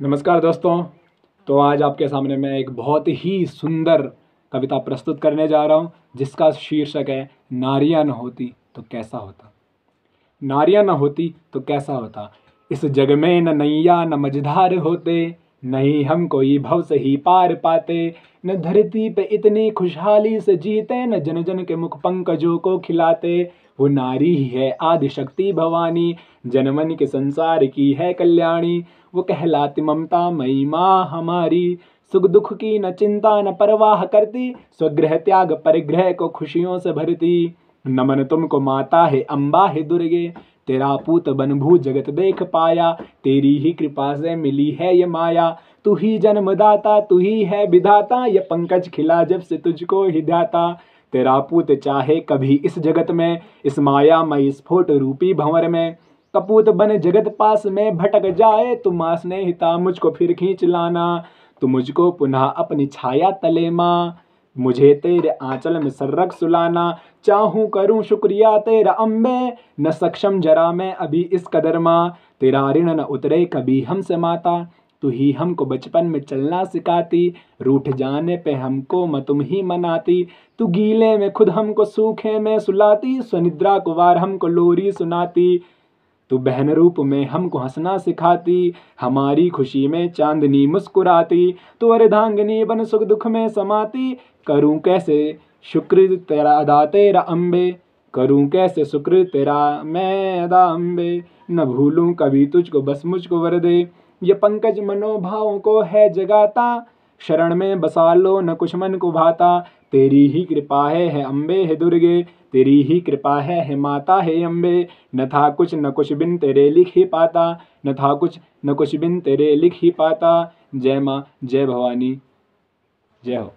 नमस्कार दोस्तों। तो आज आपके सामने मैं एक बहुत ही सुंदर कविता प्रस्तुत करने जा रहा हूँ, जिसका शीर्षक है, नारियाँ न होती तो कैसा होता। नारियाँ न होती तो कैसा होता। इस जग में न नैया न मझधार होते नहीं हम कोई भव से ही पार पाते, न धरती पे इतनी खुशहाली से जीते, न जन जन के मुख पंकजों को खिलाते। वो नारी ही है आदि शक्ति भवानी, जनमन के संसार की है कल्याणी। वो कहलाती ममता मई माँ हमारी, सुख दुख की न चिंता न परवाह करती स्वग्रह त्याग परिग्रह को खुशियों से भरती। नमन तुमको माता है अम्बा है दुर्गे तेरा पूत बनभू जगत देख पाया, तेरी ही कृपा से मिली है ये माया। तू ही जन्मदाता, तू ही है विधाता, ये पंकज खिला जब से तुझको ही ध्याता। तेरा पूत चाहे कभी इस जगत में, इस माया मई स्फोट रूपी भंवर में। कपूत बन जगत पास में, भटक जाए तुम स्नेहिता मुझको फिर खींच लाना। तू मुझको पुनः अपनी छाया तले माँ। मुझे तेरे आंचल में सर्रक सुलाना, चाहूँ करूँ शुक्रिया तेरा अम्बे न सक्षम जरा मैं अभी इस कदर माँ, तेरा ऋण न उतरे कभी हमसे माता। तू ही हमको बचपन में चलना सिखाती, रूठ जाने पे हमको म तुम ही मनाती। तू गीले में खुद हमको सूखे में सुलाती, स्वनिद्रा कुवार हमको लोरी सुनाती। तू बहन रूप में हमको हंसना सिखाती, हमारी खुशी में चांदनी मुस्कुराती, तू अर्धांगनी बन सुख दुख में समाती। करूँ कैसे शुक्र तेरा अदा तेरा अम्बे करूँ कैसे शुक्र तेरा मैं अदा अम्बे न भूलूं कभी तुझको बस मुझको वर दे ये पंकज मनोभावों को है जगाता। शरण में बसा लो न कुशमन को भाता। तेरी ही कृपा है, है अम्बे है दुर्गे। तेरी ही कृपा है, हे माता है अम्बे। न था कुछ न कुछ बिन तेरे लिख ही पाता। न था कुछ न कुछ बिन तेरे लिख ही पाता। जय माँ जय भवानी। जय हो।